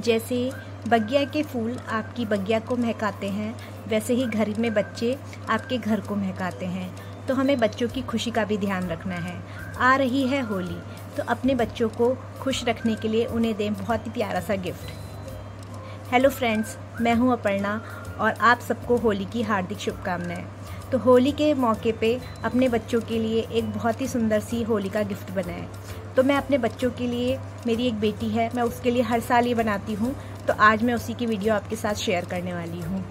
जैसे बगिया के फूल आपकी बगिया को महकाते हैं, वैसे ही घर में बच्चे आपके घर को महकाते हैं। तो हमें बच्चों की खुशी का भी ध्यान रखना है। आ रही है होली तो अपने बच्चों को खुश रखने के लिए उन्हें दें बहुत ही प्यारा सा गिफ्ट। हेलो फ्रेंड्स मैं हूँ अपर्णा और आप सबको होली की हार्दिक शुभकामनाएँ। तो होली के मौके पे अपने बच्चों के लिए एक बहुत ही सुंदर सी होली का गिफ्ट बनाएँ। तो मैं अपने बच्चों के लिए, मेरी एक बेटी है, मैं उसके लिए हर साल ये बनाती हूँ। तो आज मैं उसी की वीडियो आपके साथ शेयर करने वाली हूँ।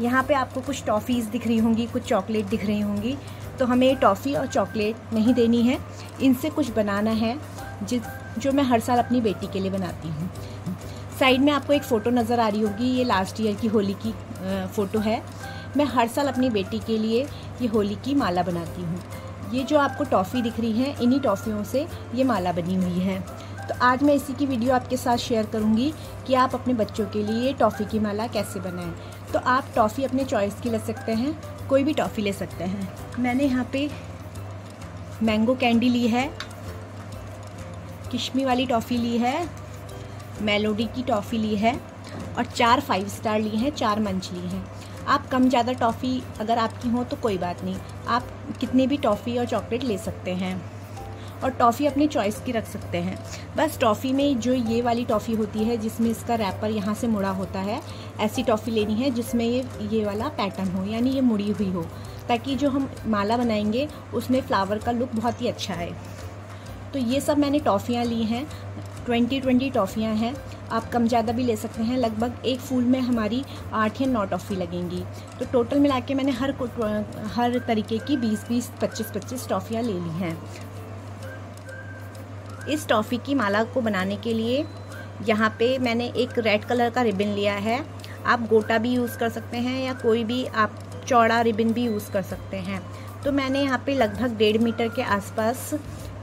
यहाँ पे आपको कुछ टॉफ़ीज़ दिख रही होंगी, कुछ चॉकलेट दिख रही होंगी। तो हमें टॉफ़ी और चॉकलेट नहीं देनी है। इनसे कुछ बनाना है, जिस, जो मैं हर साल अपनी बेटी के लिए बनाती हूँ। साइड में आपको एक फ़ोटो नज़र आ रही होगी, ये लास्ट ईयर की होली की फ़ोटो है। मैं हर साल अपनी बेटी के लिए ये होली की माला बनाती हूँ। ये जो आपको टॉफ़ी दिख रही है, इन्हीं टॉफ़ियों से ये माला बनी हुई है। तो आज मैं इसी की वीडियो आपके साथ शेयर करूँगी कि आप अपने बच्चों के लिए टॉफ़ी की माला कैसे बनाएँ। तो आप टॉफ़ी अपने चॉइस की ले सकते हैं, कोई भी टॉफ़ी ले सकते हैं। मैंने यहाँ पे मैंगो कैंडी ली है किशमी वाली टॉफ़ी ली है, मेलोडी की टॉफ़ी ली है और चार फाइव स्टार ली हैं, चार मंच ली हैं। आप कम ज़्यादा टॉफ़ी अगर आपकी हो तो कोई बात नहीं। आप कितने भी टॉफ़ी और चॉकलेट ले सकते हैं और टॉफ़ी अपनी चॉइस की रख सकते हैं। बस टॉफ़ी में जो ये वाली टॉफ़ी होती है जिसमें इसका रैपर यहाँ से मुड़ा होता है, ऐसी टॉफ़ी लेनी है जिसमें ये ये वाला पैटर्न हो, यानी ये मुड़ी हुई हो, ताकि जो हम माला बनाएँगे उसमें फ्लावर का लुक बहुत ही अच्छा आए। तो ये सब मैंने टॉफ़ियाँ ली हैं, ट्वेंटी ट्वेंटी टॉफ़ियाँ हैं। आप कम ज़्यादा भी ले सकते हैं। लगभग एक फूल में हमारी आठ या नौ टॉफ़ी लगेंगी। तो टोटल मिला के मैंने हर हर तरीके की बीस बीस, पच्चीस पच्चीस टॉफ़ियाँ ले ली हैं। इस टॉफ़ी की माला को बनाने के लिए यहाँ पे मैंने एक रेड कलर का रिबन लिया है। आप गोटा भी यूज़ कर सकते हैं या कोई भी आप चौड़ा रिबन भी यूज़ कर सकते हैं। तो मैंने यहाँ पे लगभग डेढ़ मीटर के आसपास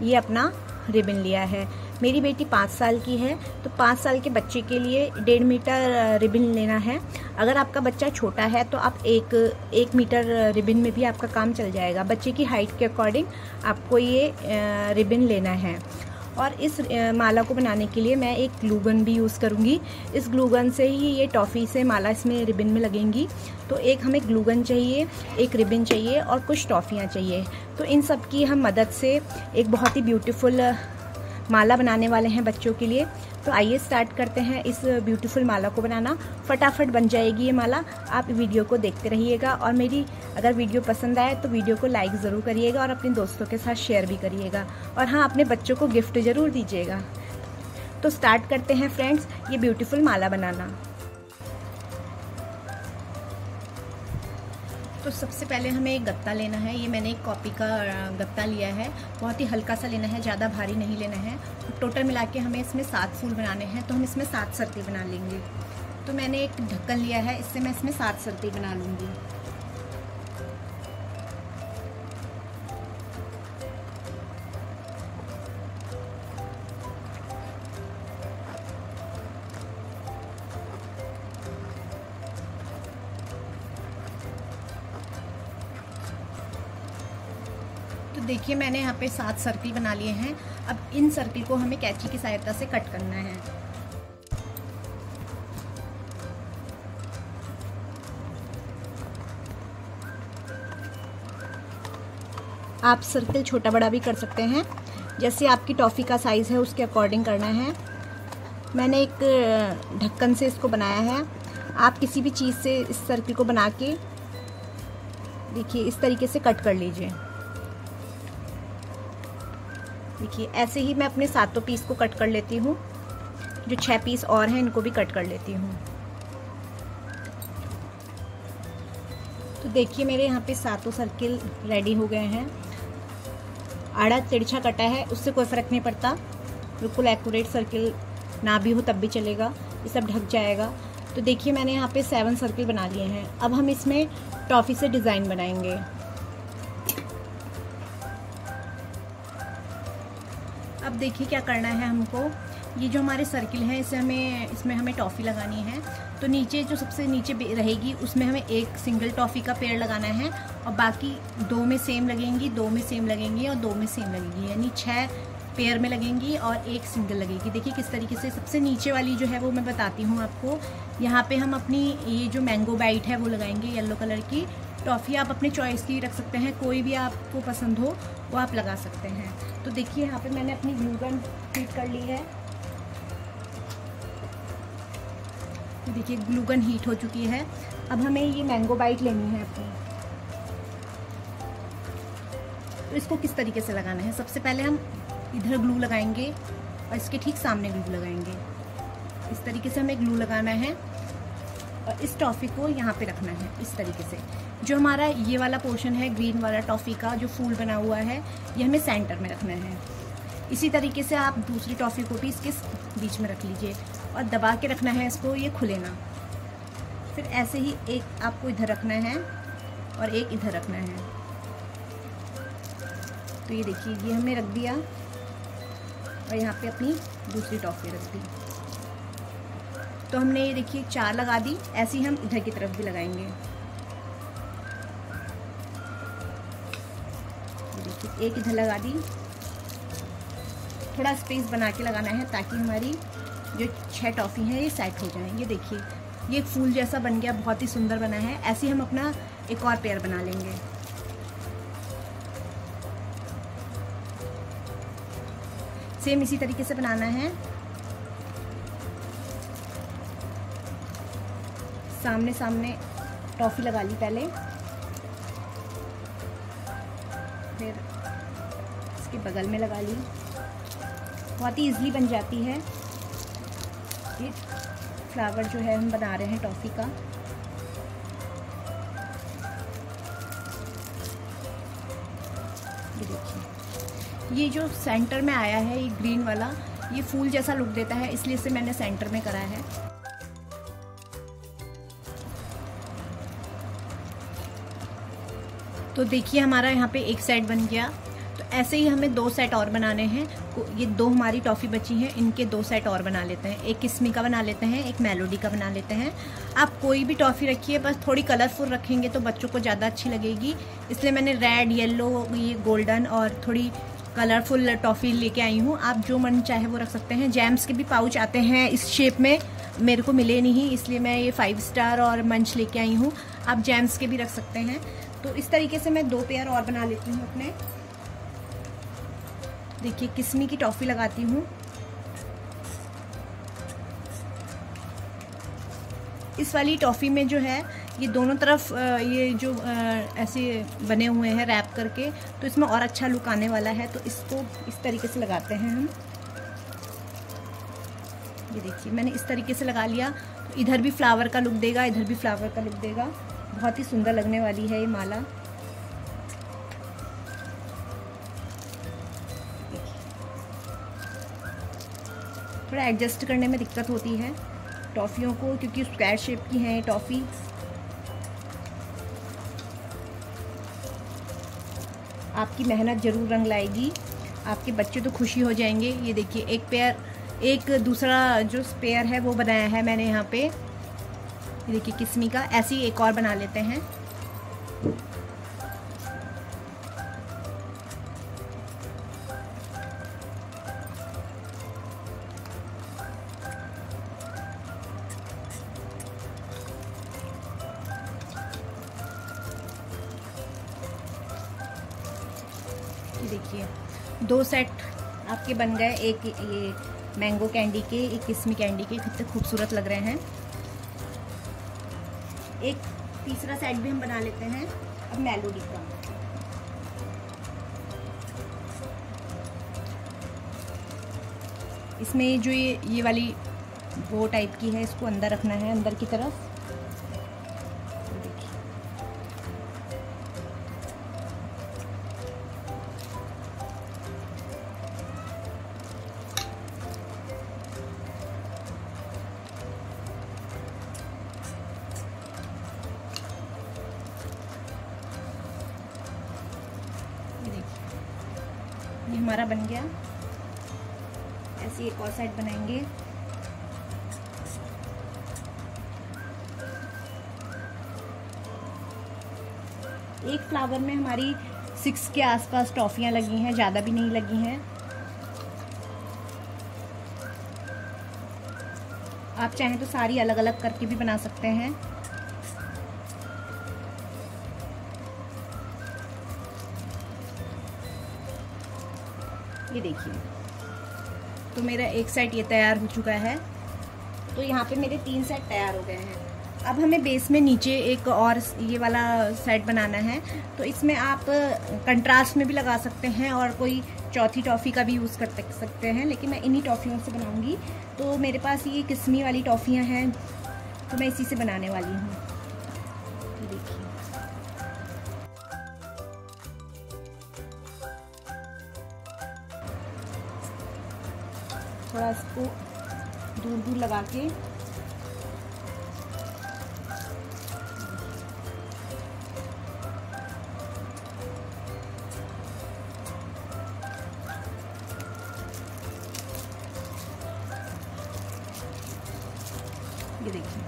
ये अपना रिबन लिया है। मेरी बेटी पाँच साल की है तो पाँच साल के बच्चे के लिए डेढ़ मीटर रिबन लेना है। अगर आपका बच्चा छोटा है तो आप एक एक मीटर रिबन में भी आपका काम चल जाएगा। बच्चे की हाइट के अकॉर्डिंग आपको ये रिबन लेना है। और इस माला को बनाने के लिए मैं एक ग्लूगन भी यूज़ करूँगी। इस ग्लूगन से ही ये टॉफ़ी से माला इसमें रिबन में लगेंगी। तो एक हमें ग्लूगन चाहिए, एक रिबन चाहिए और कुछ टॉफ़ियाँ चाहिए। तो इन सब की हम मदद से एक बहुत ही ब्यूटीफुल माला बनाने वाले हैं बच्चों के लिए। तो आइए स्टार्ट करते हैं इस ब्यूटीफुल माला को बनाना। फटाफट बन जाएगी ये माला। आप वीडियो को देखते रहिएगा और मेरी अगर वीडियो पसंद आए तो वीडियो को लाइक ज़रूर करिएगा और अपने दोस्तों के साथ शेयर भी करिएगा। और हाँ अपने बच्चों को गिफ्ट ज़रूर दीजिएगा। तो स्टार्ट करते हैं फ्रेंड्स ये ब्यूटीफुल माला बनाना। तो सबसे पहले हमें एक गत्ता लेना है। ये मैंने एक कॉपी का गत्ता लिया है। बहुत ही हल्का सा लेना है, ज़्यादा भारी नहीं लेना है। टोटल मिला के हमें इसमें सात फूल बनाने हैं तो हम इसमें सात सर्दी बना लेंगे। तो मैंने एक ढक्कन लिया है, इससे मैं इसमें सात सर्दी बना लूँगी। देखिए, मैंने यहाँ पे सात सर्किल बना लिए हैं। अब इन सर्किल को हमें कैची की सहायता से कट करना है। आप सर्किल छोटा बड़ा भी कर सकते हैं। जैसे आपकी टॉफ़ी का साइज़ है, उसके अकॉर्डिंग करना है। मैंने एक ढक्कन से इसको बनाया है। आप किसी भी चीज़ से इस सर्किल को बना के देखिए, इस तरीके से कट कर लीजिए। देखिए, ऐसे ही मैं अपने सातों पीस को कट कर लेती हूँ। जो छह पीस और हैं, इनको भी कट कर लेती हूँ। तो देखिए, मेरे यहाँ पे सातों सर्किल रेडी हो गए हैं। आड़ा तिरछा कटा है, उससे कोई फ़र्क नहीं पड़ता। बिल्कुल एक्यूरेट सर्किल ना भी हो, तब भी चलेगा। ये सब ढक जाएगा। तो देखिए, मैंने यहाँ पे सेवन सर्किल बना लिए हैं। अब हम इसमें टॉफ़ी से डिज़ाइन बनाएँगे। अब देखिए क्या करना है हमको। ये जो हमारे सर्किल हैं, इसे हमें, इसमें हमें टॉफ़ी लगानी है। तो नीचे, जो सबसे नीचे रहेगी, उसमें हमें एक सिंगल टॉफ़ी का पेड़ लगाना है और बाकी दो में सेम लगेंगी, दो में सेम लगेंगी और दो में सेम लगेंगी। यानी छः पेयर में लगेंगी और एक सिंगल लगेगी। देखिए किस तरीके से सबसे नीचे वाली जो है वो मैं बताती हूँ आपको। यहाँ पे हम अपनी, ये जो मैंगो बाइट है वो लगाएँगे येलो कलर की। टॉफ़ी आप अपने चॉइस की रख सकते हैं। कोई भी आपको पसंद हो, वो आप लगा सकते हैं। तो देखिए, यहाँ पे मैंने अपनी ग्लूगन हीट कर ली है। तो देखिए, ग्लूगन हीट हो चुकी है। अब हमें ये मैंगो बाइट लेनी है अपनी। तो इसको किस तरीके से लगाना है? सबसे पहले हम इधर ग्लू लगाएँगे और इसके ठीक सामने ग्लू लगाएँगे। इस तरीके से हमें ग्लू लगाना है और इस टॉफ़ी को यहाँ पे रखना है, इस तरीके से। जो हमारा ये वाला पोर्शन है, ग्रीन वाला टॉफ़ी का जो फूल बना हुआ है, ये हमें सेंटर में रखना है। इसी तरीके से आप दूसरी टॉफ़ी को भी इसके बीच में रख लीजिए और दबा के रखना है इसको, ये खुले ना। फिर ऐसे ही एक आपको इधर रखना है और एक इधर रखना है। तो ये देखिए, ये हमने रख दिया और यहाँ पे अपनी दूसरी टॉफ़ी रख दी। तो हमने ये देखिए, चार लगा दी, ऐसे हम इधर की तरफ़ भी लगाएँगे। एक इधर लगा दी। थोड़ा स्पेस बना के लगाना है ताकि हमारी जो छह टॉफ़ी हैं, ये सेट हो जाएँ। ये देखिए, ये फूल जैसा बन गया, बहुत ही सुंदर बना है। ऐसे हम अपना एक और पेयर बना लेंगे। सेम इसी तरीके से बनाना है। सामने सामने टॉफ़ी लगा ली पहले। बगल में लगा ली। बहुत ही ईजिली बन जाती है। ये फ्लावर जो है, हम बना रहे हैं टॉफ़ी का। ये जो सेंटर में आया है, ये ग्रीन वाला, ये फूल जैसा लुक देता है, इसलिए इसे मैंने सेंटर में करा है। तो देखिए, हमारा यहाँ पे एक साइड बन गया। ऐसे ही हमें दो सेट और बनाने हैं। ये दो हमारी टॉफ़ी बची हैं, इनके दो सेट और बना लेते हैं। एक किस्मी का बना लेते हैं, एक मेलोडी का बना लेते हैं। आप कोई भी टॉफ़ी रखिए, बस थोड़ी कलरफुल रखेंगे तो बच्चों को ज़्यादा अच्छी लगेगी। इसलिए मैंने रेड येलो ये गोल्डन और थोड़ी कलरफुल टॉफ़ी लेके आई हूँ। आप जो मन चाहे वो रख सकते हैं। जैम्स के भी पाउच आते हैं इस शेप में। मेरे को मिले नहीं, इसलिए मैं ये फाइव स्टार और मंच लेके आई हूँ। आप जैम्स के भी रख सकते हैं। तो इस तरीके से मैं दो पेयर और बना लेती हूँ अपने। देखिए, किसमी की टॉफ़ी लगाती हूँ। इस वाली टॉफ़ी में जो है, ये दोनों तरफ़ ये जो ऐसे बने हुए हैं रैप करके तो इसमें और अच्छा लुक आने वाला है तो इसको इस तरीके से लगाते हैं हम। ये देखिए, मैंने इस तरीके से लगा लिया तो इधर भी फ्लावर का लुक देगा, इधर भी फ्लावर का लुक देगा। बहुत ही सुंदर लगने वाली है ये माला। थोड़ा एडजस्ट करने में दिक्कत होती है टॉफ़ियों को, क्योंकि स्क्वायर शेप की हैं टॉफ़ी। आपकी मेहनत ज़रूर रंग लाएगी। आपके बच्चे तो खुशी हो जाएँगे। ये देखिए, एक पेयर एक दूसरा जो पेयर है, वो बनाया है मैंने यहाँ पे। ये देखिए, किस्मी का। ऐसी एक और बना लेते हैं। देखिए, दो सेट आपके बन गए, एक ये मैंगो कैंडी के, एक किस्मी कैंडी के, कितने खूबसूरत लग रहे हैं। एक तीसरा सेट भी हम बना लेते हैं, अब मेलोडी का। इसमें जो ये ये वाली वो टाइप की है, इसको अंदर रखना है, अंदर की तरफ़। हमारा बन गया। ऐसी एक और साइड बनाएँगे। एक फ्लावर में हमारी सिक्स के आसपास टॉफियाँ लगी हैं, ज़्यादा भी नहीं लगी हैं। आप चाहें तो सारी अलग अलग करके भी बना सकते हैं। ये देखिए। तो मेरा एक सेट ये तैयार हो चुका है। तो यहाँ पे मेरे तीन सेट तैयार हो गए हैं। अब हमें बेस में नीचे एक और ये वाला सेट बनाना है। तो इसमें आप कंट्रास्ट में भी लगा सकते हैं और कोई चौथी टॉफ़ी का भी यूज़ कर सकते हैं। लेकिन मैं इन्हीं टॉफ़ियों से बनाऊँगी। तो मेरे पास ये किस्मी वाली टॉफ़ियाँ हैं। तो मैं इसी से बनाने वाली हूँ। थोड़ा इसको दूर दूर लगा के। देखिए।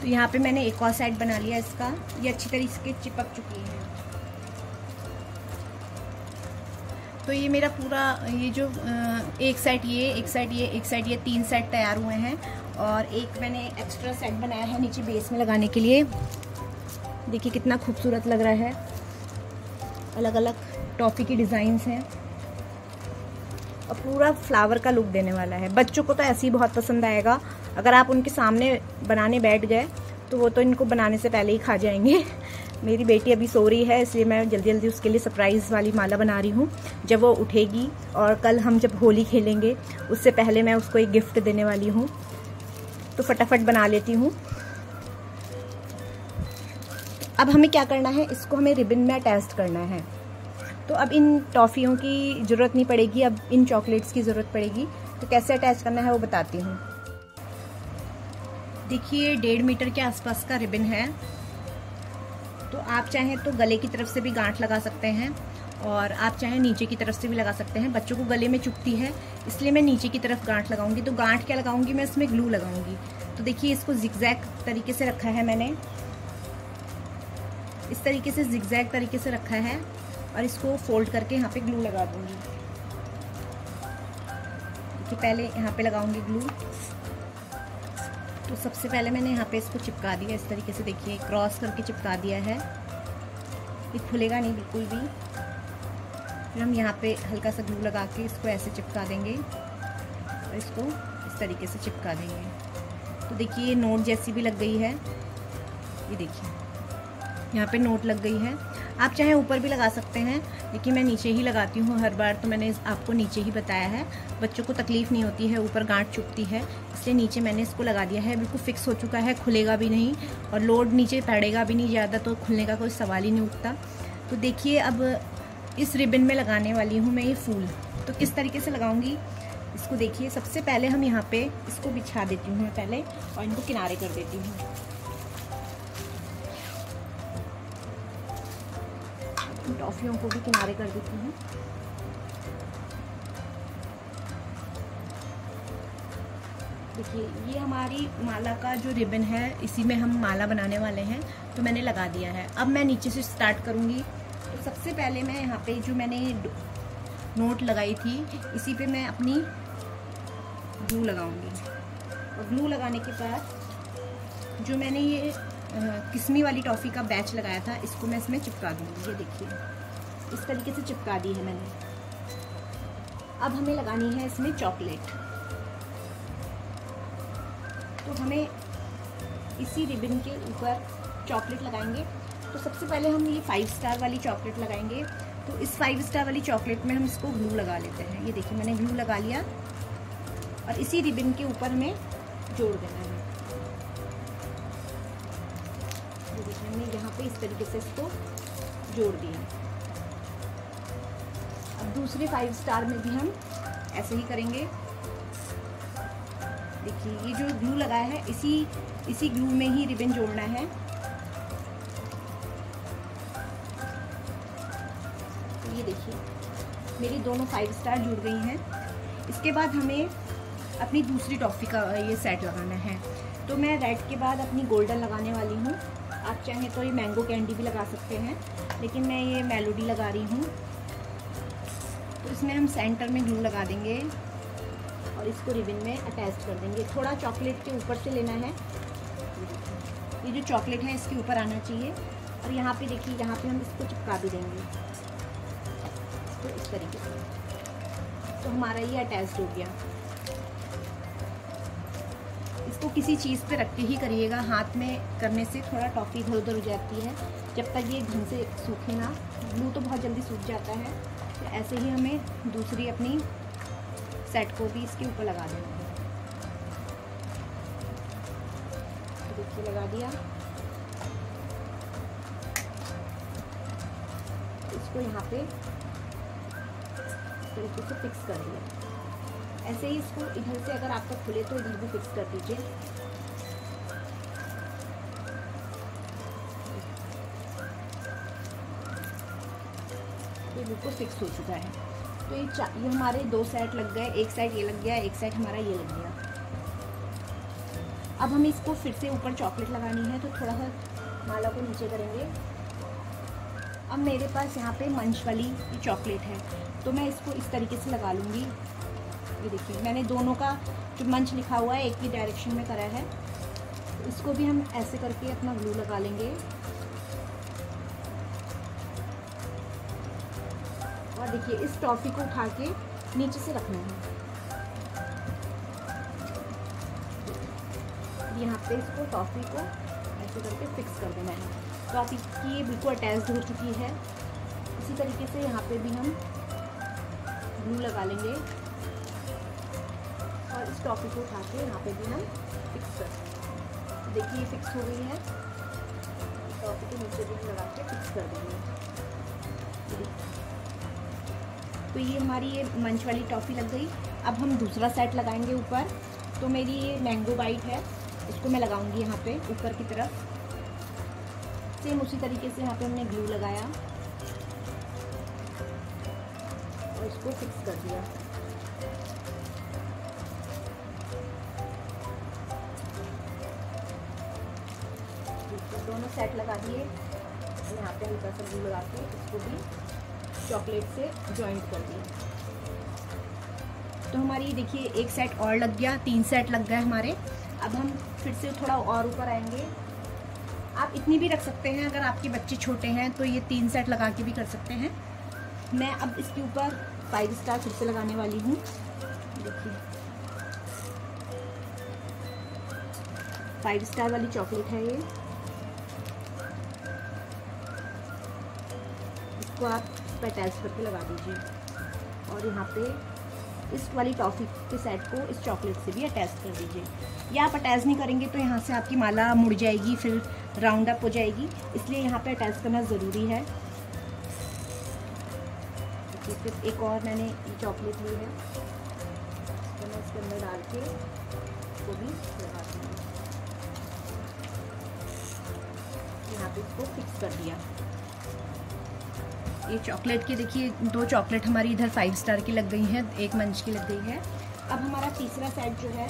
तो यहाँ पे मैंने एक और साइड बना लिया इसका। ये अच्छी तरीके से चिपक चुकी है। तो ये मेरा पूरा, ये जो एक सेट ये, एक साइड ये, एक साइड ये, तीन सेट तैयार हुए हैं। और एक मैंने एक्स्ट्रा सेट बनाया है नीचे बेस में लगाने के लिए। देखिए कितना खूबसूरत लग रहा है। अलग अलग टॉफ़ी की डिज़ाइंस हैं। और पूरा फ्लावर का लुक देने वाला है। बच्चों को तो ऐसे ही बहुत पसंद आएगा। अगर आप उनके सामने बनाने बैठ गए तो वो तो इनको बनाने से पहले ही खा जाएँगे। मेरी बेटी अभी सो रही है, इसलिए मैं जल्दी जल्दी उसके लिए सरप्राइज़ वाली माला बना रही हूँ, जब वो उठेगी और कल हम जब होली खेलेंगे, उससे पहले मैं उसको एक गिफ्ट देने वाली हूँ। तो फटाफट बना लेती हूँ। अब हमें क्या करना है? इसको हमें रिबन में अटैच करना है। तो अब इन टॉफ़ियों की ज़रूरत नहीं पड़ेगी, अब इन चॉकलेट्स की ज़रूरत पड़ेगी। तो कैसे अटैच करना है वो बताती हूँ। देखिए, डेढ़ मीटर के आसपास का रिबन है। तो आप चाहें तो गले की तरफ़ से भी गांठ लगा सकते हैं और आप चाहें नीचे की तरफ़ से भी लगा सकते हैं। बच्चों को गले में चुपती है, इसलिए मैं नीचे की तरफ़ गांठ लगाऊँगी। तो गांठ क्या लगाऊँगी? मैं इसमें ग्लू लगाऊँगी। तो देखिए, इसको जिगजैग तरीके से रखा है मैंने। इस तरीके से जिगजैग तरीके से रखा है और इसको फोल्ड करके यहाँ पे ग्लू लगा दूँगी। देखिए, पहले यहाँ पे लगाऊँगी ग्लू तो सबसे पहले मैंने यहाँ पे इसको चिपका दिया, इस तरीके से देखिए क्रॉस करके चिपका दिया है। ये खुलेगा नहीं बिल्कुल भी। फिर हम यहाँ पे हल्का सा ग्लू लगा के इसको ऐसे चिपका देंगे और इसको इस तरीके से चिपका देंगे। तो देखिए, ये नोट जैसी भी लग गई है। ये देखिए, यहाँ पे नोट लग गई है। आप चाहे ऊपर भी लगा सकते हैं लेकिन मैं नीचे ही लगाती हूँ हर बार तो मैंने आपको नीचे ही बताया है। बच्चों को तकलीफ़ नहीं होती है, ऊपर गांठ चुपती है, इसलिए नीचे मैंने इसको लगा दिया है। बिल्कुल फिक्स हो चुका है, खुलेगा भी नहीं और लोड नीचे पड़ेगा भी नहीं ज़्यादा तो खुलने का कोई सवाल ही नहीं उठता। तो देखिए अब इस रिबन में लगाने वाली हूँ मैं ये फूल। तो किस तरीके से लगाऊँगी? इसको देखिए, सबसे पहले हम यहाँ पे इसको बिछा देती हूँ मैं पहले और इनको किनारे कर देती हूँ। टॉफ़ियों को भी किनारे कर देती हूँ। देखिए, ये हमारी माला का जो रिबन है, इसी में हम माला बनाने वाले हैं तो मैंने लगा दिया है। अब मैं नीचे से स्टार्ट करूँगी। तो सबसे पहले मैं यहाँ पे जो मैंने नोट लगाई थी, इसी पे मैं अपनी ग्लू लगाऊँगी। और ग्लू लगाने के बाद जो मैंने ये किस्मी वाली टॉफ़ी का बैच लगाया था, इसको मैं इसमें चिपका दूँगी, ये देखिए। इस तरीके से चिपका दी है मैंने। अब हमें लगानी है इसमें चॉकलेट। तो हमें इसी रिबन के ऊपर चॉकलेट लगाएँगे। तो सबसे पहले हम ये फाइव स्टार वाली चॉकलेट लगाएँगे। तो इस फाइव स्टार वाली चॉकलेट में हम इसको ग्लू लगा लेते हैं। ये देखिए, मैंने ग्लू लगा लिया। और इसी रिबन के ऊपर हमें जोड़ देना है। पे इस तरीके से इसको जोड़ दिया अब दूसरे फाइव स्टार में भी हम ऐसे ही करेंगे। देखिए, ये जो ग्लू लगाया है, इसी इसी ग्लू में ही रिबन जोड़ना है। तो ये देखिए, मेरी दोनों फाइव स्टार जुड़ गई हैं। इसके बाद हमें अपनी दूसरी टॉफ़ी का ये सेट लगाना है। तो मैं रेड के बाद अपनी गोल्डन लगाने वाली हूँ। आप चाहें तो ये मैंगो कैंडी भी लगा सकते हैं, लेकिन मैं ये मेलोडी लगा रही हूँ। तो इसमें हम सेंटर में ग्लू लगा देंगे और इसको रिबिन में अटैच कर देंगे। थोड़ा चॉकलेट के ऊपर से लेना है। ये जो चॉकलेट है, इसके ऊपर आना चाहिए। और यहाँ पे देखिए, यहाँ पे हम इसको चिपका भी देंगे। तो इस तरीके से। तो हमारा ये अटैच हो गया। इसको किसी चीज़ पे रख के ही करिएगा। हाथ में करने से थोड़ा टॉफ़ी इधर उधर हो जाती है। जब तक ये ढंग से सूखे ना ग्लू तो बहुत जल्दी सूख जाता है। तो ऐसे ही हमें दूसरी अपनी सेट को भी इसके ऊपर लगा देना है। तो देखिए, लगा दिया। इसको यहाँ पे तरीके से फिक्स कर दिया। ऐसे ही इसको इधर से अगर आपका खुले तो इधर भी फिक्स कर दीजिए। बिल्कुल फिक्स हो चुका है। तो ये ये हमारे दो सेट लग गए, एक साइड ये लग गया, एक साइड हमारा ये लग गया। अब हम इसको फिर से ऊपर चॉकलेट लगानी है तो थोड़ा सा माला को नीचे करेंगे। अब मेरे पास यहाँ पे मंच वाली चॉकलेट है तो मैं इसको इस तरीके से लगा लूँगी। ये देखिए मैंने दोनों का जो मंच लिखा हुआ है, एक ही डायरेक्शन में करा है। इसको भी हम ऐसे करके अपना ग्लू लगा लेंगे। और देखिए, इस टॉफ़ी को उठा के नीचे से रखना है। यहाँ पे इसको टॉफ़ी को ऐसे करके फिक्स कर देना है। तो आप इसकी बिल्कुल अटैच हो चुकी है। इसी तरीके से यहाँ पे भी हम ग्लू लगा लेंगे। टॉफ़ी को उठा के यहाँ पे भी हम फिक्स कर देखिए, ये फिक्स हो गई है। टॉफ़ी के नीचे भी लगा के फिक्स कर देंगे। तो ये हमारी ये मंच वाली टॉफ़ी लग गई। अब हम दूसरा सेट लगाएँगे ऊपर। तो मेरी ये मैंगो बाइट है। इसको मैं लगाऊँगी यहाँ पे, ऊपर की तरफ़। सेम उसी तरीके से यहाँ पे हमने ग्लू लगाया। और इसको फिक्स कर दिया। सेट लगा दिए। यहाँ पे हल्का सा ग्लू लगा के इसको भी चॉकलेट से जॉइंट कर दिया तो हमारी, देखिए, एक सेट और लग गया, तीन सेट लग गए हमारे। अब हम फिर से थोड़ा और ऊपर आएँगे। आप इतनी भी रख सकते हैं, अगर आपके बच्चे छोटे हैं तो ये तीन सेट लगा के भी कर सकते हैं। मैं अब इसके ऊपर फाइव स्टार फिर से लगाने वाली हूँ। देखिए। फाइव स्टार वाली चॉकलेट है ये। इसको आप पर अटैच करके लगा दीजिए। और यहाँ पे इस वाली टॉफ़ी के सेट को इस चॉकलेट से भी अटैच कर दीजिए। या आप अटैच नहीं करेंगे तो यहाँ से आपकी माला मुड़ जाएगी, फिर राउंड अप हो जाएगी। इसलिए यहाँ पे अटैच करना ज़रूरी है। फिर एक और मैंने ये चॉकलेट ली है। तो मैं इसके अंदर डाल के इसको भी लगा दूँगी। यहाँ पे इसको फिक्स कर दिया। ये चॉकलेट की, देखिए, दो चॉकलेट हमारी इधर फाइव स्टार की लग गई हैं, एक मंच की लग गई है। अब हमारा तीसरा सेट जो है,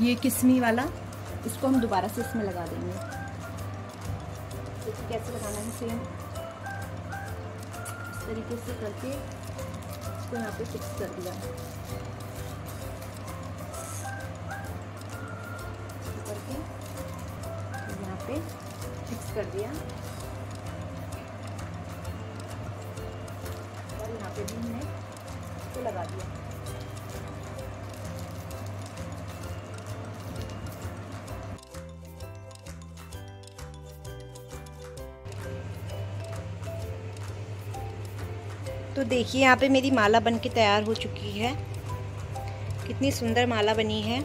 ये किस्मी वाला, इसको हम दोबारा से इसमें लगा देंगे। तो कैसे लगाना है सेम इस तरीके से करके इसको यहाँ पे फिक्स कर दिया। करके यहाँ पे फिक्स कर दिया। तो देखिए, यहाँ पे मेरी माला बन के तैयार हो चुकी है। कितनी सुंदर माला बनी है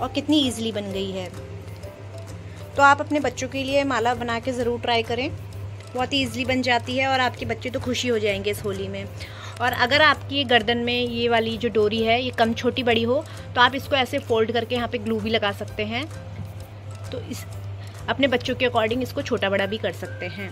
और कितनी इजीली बन गई है। तो आप अपने बच्चों के लिए माला बना के ज़रूर ट्राई करें। बहुत ही ईजिली बन जाती है और आपके बच्चे तो खुशी हो जाएँगे इस होली में। और अगर आपकी गर्दन में ये वाली जो डोरी है, ये कम छोटी बड़ी हो तो आप इसको ऐसे फोल्ड करके यहाँ पे ग्लू भी लगा सकते हैं। तो इस, अपने बच्चों के अकॉर्डिंग इसको छोटा बड़ा भी कर सकते हैं।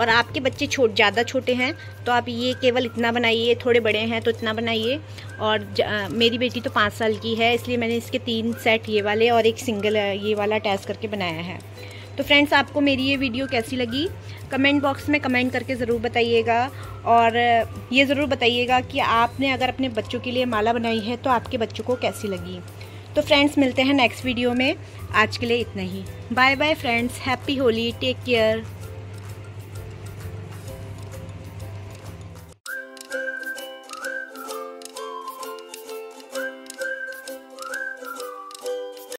और आपके बच्चे छोट, ज़्यादा छोटे हैं तो आप ये केवल इतना बनाइए, थोड़े बड़े हैं तो इतना बनाइए। और मेरी बेटी तो पाँच साल की है, इसलिए मैंने इसके तीन सेट ये वाले और एक सिंगल ये वाला अटैच करके बनाया है। तो फ्रेंड्स आपको मेरी ये वीडियो कैसी लगी? कमेंट बॉक्स में कमेंट करके ज़रूर बताइएगा। और ये ज़रूर बताइएगा कि आपने अगर अपने बच्चों के लिए माला बनाई है तो आपके बच्चों को कैसी लगी। तो फ्रेंड्स मिलते हैं नेक्स्ट वीडियो में। आज के लिए इतना ही। Bye bye friends happy Holi take care